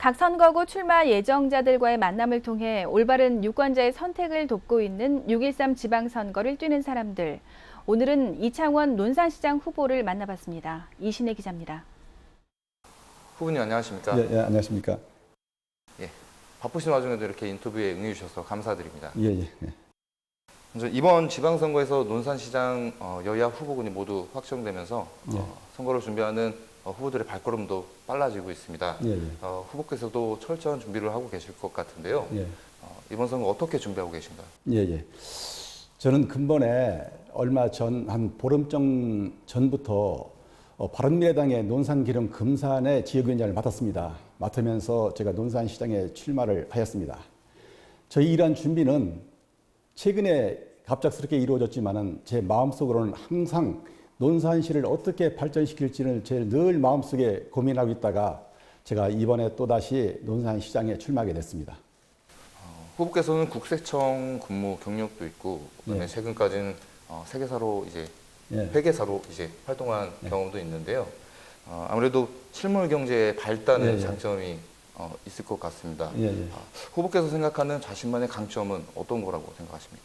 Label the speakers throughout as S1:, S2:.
S1: 각 선거구 출마 예정자들과의 만남을 통해 올바른 유권자의 선택을 돕고 있는 6.13 지방선거를 뛰는 사람들. 오늘은 이창원 논산시장 후보를 만나봤습니다. 이신혜 기자입니다.
S2: 후보님 안녕하십니까?
S3: 예, 예, 안녕하십니까?
S2: 예, 바쁘신 와중에도 이렇게 인터뷰에 응해 주셔서 감사드립니다.
S3: 예, 예. 예.
S2: 먼저 이번 지방선거에서 논산시장 어, 여야 후보군이 모두 확정되면서
S3: 예.
S2: 어, 선거를 준비하는 어, 후보들의 발걸음도 빨라지고 있습니다.
S3: 예, 예.
S2: 어, 후보께서도 철저한 준비를 하고 계실 것 같은데요.
S3: 예.
S2: 어, 이번 선거 어떻게 준비하고 계신가요?
S3: 예, 예. 저는 근본에 얼마 전, 한 보름쯤 전부터 어, 바른미래당의 논산기령 금산의 지역위원장을 맡았습니다. 맡으면서 제가 논산시장에 출마를 하였습니다. 저희 이러한 준비는 최근에 갑작스럽게 이루어졌지만은 제 마음속으로는 항상 논산시를 어떻게 발전시킬지를 제일 늘 마음속에 고민하고 있다가 제가 이번에 또다시 논산시장에 출마하게 됐습니다.
S2: 후보께서는 국세청 근무 경력도 있고 그다음에
S3: 예.
S2: 최근까지는 어, 세계사로 이제
S3: 예.
S2: 회계사로 이제 활동한 경험도 있는데요. 어, 아무래도 실물 경제의 발달은. 장점이 어, 있을 것 같습니다. 후보께서 생각하는 자신만의 강점은 어떤 거라고 생각하십니까?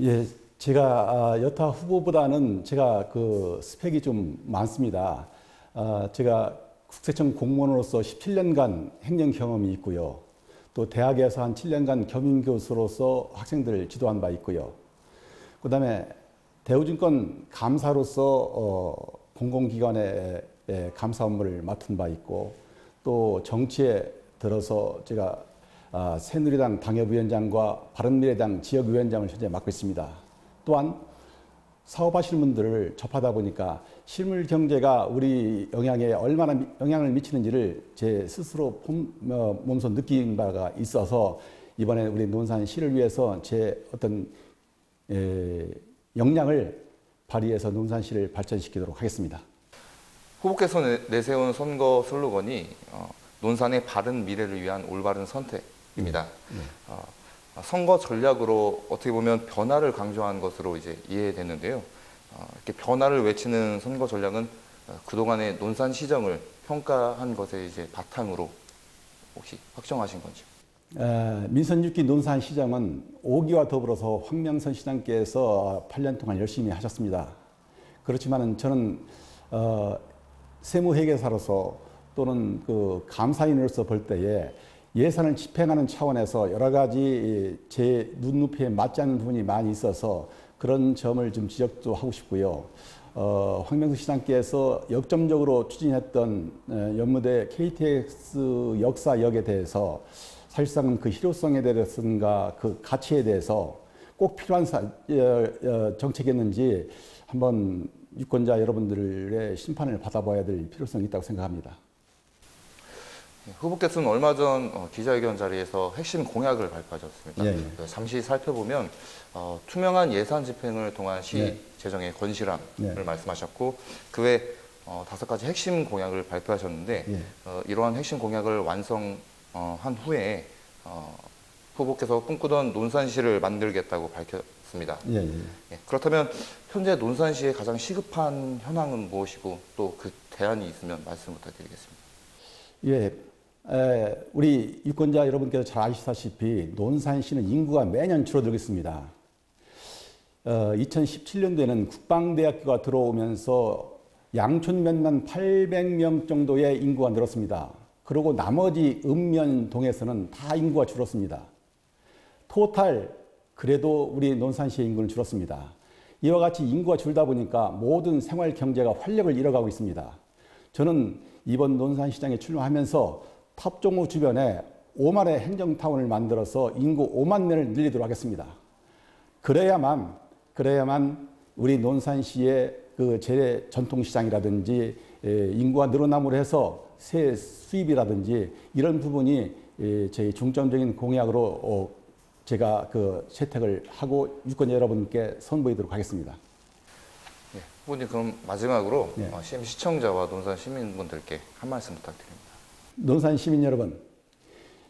S3: 예, 제가 아, 여타 후보보다는 제가 그 스펙이 좀 많습니다. 아, 제가 국세청 공무원으로서 17년간 행정 경험이 있고요. 또 대학에서 한 7년간 겸임 교수로서 학생들을 지도한 바 있고요. 그 다음에 대우증권 감사로서 어, 공공기관의 에, 감사 업무를 맡은 바 있고 또 정치에 들어서 제가 아, 새누리당 당협위원장과 바른미래당 지역위원장을 현재 맡고 있습니다. 또한 사업하시는 분들을 접하다 보니까 실물 경제가 우리 영향에 얼마나 미- 영향을 미치는지를 제 스스로 폼, 어, 몸소 느낀 바가 있어서 이번에 우리 논산 시를 위해서 제 어떤 에, 역량을 발휘해서 논산 시를 발전시키도록 하겠습니다.
S2: 후보께서 내- 내세운 선거 슬로건이 어, 논산의 바른 미래를 위한 올바른 선택입니다. 어, 선거 전략으로 어떻게 보면 변화를 강조한 것으로 이제 이해되는데요. 어, 이렇게 변화를 외치는 선거 전략은 어, 그동안의 논산 시정을 평가한 것에 이제 바탕으로 혹시 확정하신 건지.
S3: 에, 민선 6기 논산 시장은 5기와 더불어서 황명선 시장께서 8년 동안 열심히 하셨습니다. 그렇지만 저는 어, 세무회계사로서 또는 그 감사인으로서 볼 때에 예산을 집행하는 차원에서 여러 가지 제 눈높이에 맞지 않는 부분이 많이 있어서 그런 점을 좀 지적도 하고 싶고요. 어, 황명수 시장께서 역점적으로 추진했던 어, 연무대 KTX 역사역에 대해서 사실상은 그 실효성에 대해서인가 그 가치에 대해서 꼭 필요한 사- 어, 어, 정책이었는지 한번 유권자 여러분들의 심판을 받아봐야 될 필요성이 있다고 생각합니다.
S2: 예, 후보께서는 얼마 전 어, 기자회견 자리에서 핵심 공약을 발표하셨습니다.
S3: 예, 예.
S2: 그 잠시 살펴보면 어, 투명한 예산 집행을 통한 시
S3: 네.
S2: 재정의 건실함을
S3: 네.
S2: 말씀하셨고 그 외 어, 다섯 가지 핵심 공약을 발표하셨는데
S3: 예.
S2: 어, 이러한 핵심 공약을 완성한 후에 어, 후보께서 꿈꾸던 논산시를 만들겠다고 밝혔습니다.
S3: 예, 예.
S2: 예, 그렇다면 현재 논산시의 가장 시급한 현황은 무엇이고 또 그 대안이 있으면 말씀 부탁드리겠습니다.
S3: 예, 에, 우리 유권자 여러분께서 잘 아시다시피 논산시는 인구가 매년 줄어들고 있습니다. 어, 2017년도에는 국방대학교가 들어오면서 양촌면만 800명 정도의 인구가 늘었습니다. 그리고 나머지 읍면동에서는 다 인구가 줄었습니다. 토탈 그래도 우리 논산시의 인구는 줄었습니다. 이와 같이 인구가 줄다 보니까 모든 생활 경제가 활력을 잃어가고 있습니다. 저는 이번 논산시장에 출마하면서 탑종호 주변에 5만의 행정타운을 만들어서 인구 5만 명을 늘리도록 하겠습니다. 그래야만 그래야만 우리 논산시의 그제 전통시장이라든지 에, 인구가 늘어남으로 해서 세 수입이라든지 이런 부분이 에, 저희 중점적인 공약으로 어, 제가 그 채택을 하고 유권자 여러분께 선보이도록 하겠습니다.
S2: 예, 후보님 그럼 마지막으로
S3: 네.
S2: 시청자와 논산 시민분들께 한 말씀 부탁드립니다.
S3: 논산 시민 여러분,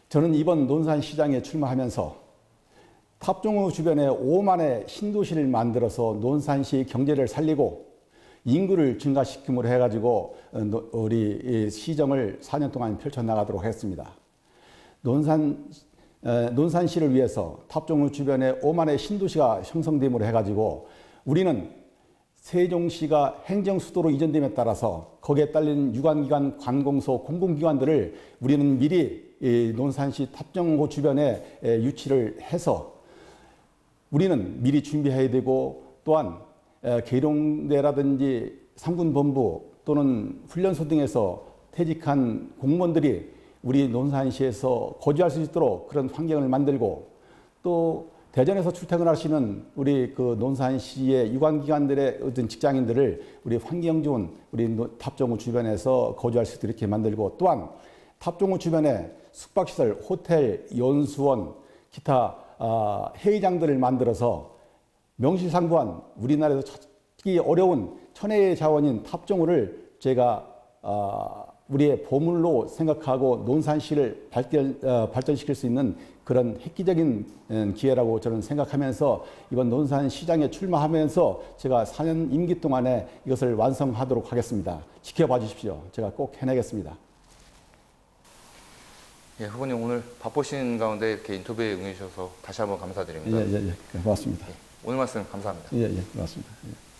S3: 저는 이번 논산 시장에 출마하면서 탑종호 주변에 5만의 신도시를 만들어서 논산시 경제를 살리고 인구를 증가시킴으로 해가지고 어, 노- 우리 이 시정을 4년 동안 펼쳐나가도록 했습니다. 논산 에, 논산시를 위해서 탑정호 주변에 5만의 신도시가 형성됨으로 해가지고 우리는 세종시가 행정 수도로 이전됨에 따라서 거기에 딸린 유관기관, 관공서, 공공기관들을 우리는 미리 이 논산시 탑정호 주변에 에, 유치를 해서 우리는 미리 준비해야 되고 또한 에, 계룡대라든지 삼군본부 또는 훈련소 등에서 퇴직한 공무원들이 우리 논산시에서 거주할 수 있도록 그런 환경을 만들고 또 대전에서 출퇴근하시는 우리 그 논산 시의 유관기관들의 어떤 직장인들을 우리 환경 좋은 우리 노- 탑정호 주변에서 거주할 수 있도록 이렇게 만들고 또한 탑정호 주변에 숙박시설, 호텔, 연수원, 기타 아, 회의장들을 만들어서 명실상부한 우리나라에서 찾기 어려운 천혜의 자원인 탑종호를 제가 아, 우리의 보물로 생각하고 논산시를 발전, 어, 발전시킬 수 있는 그런 획기적인 음, 기회라고 저는 생각하면서 이번 논산시장에 출마하면서 제가 4년 임기 동안에 이것을 완성하도록 하겠습니다. 지켜봐 주십시오. 제가 꼭 해내겠습니다.
S2: 예, 후보님 오늘 바쁘신 가운데 이렇게 인터뷰에 응해주셔서 다시 한번 감사드립니다.
S3: 예, 예, 예. 고맙습니다.
S2: 오늘 말씀 감사합니다.
S3: 예, 예, 고맙습니다. 예.